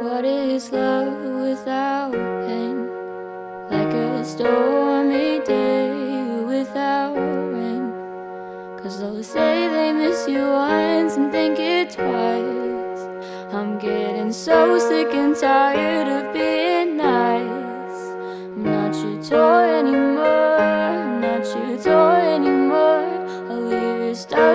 What is love without pain? Like a stormy day without rain. Cause they'll say they miss you once and think it twice. I'm getting so sick and tired of being nice. I'm not your toy anymore, I'm not your toy anymore. I'll leave your stuff.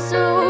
So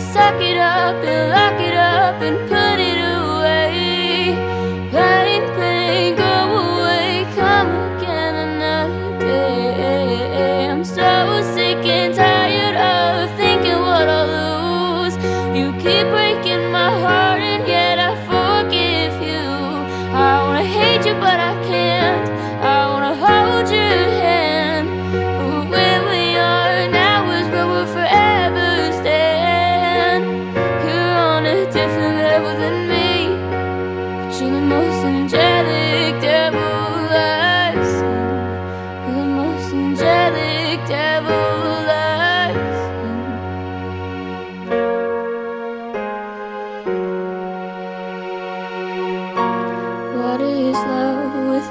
suck it up and lock it up and put it away. Pain, pain, go away, come again another day. I'm so sick and tired of thinking what I'll lose. You keep breaking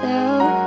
What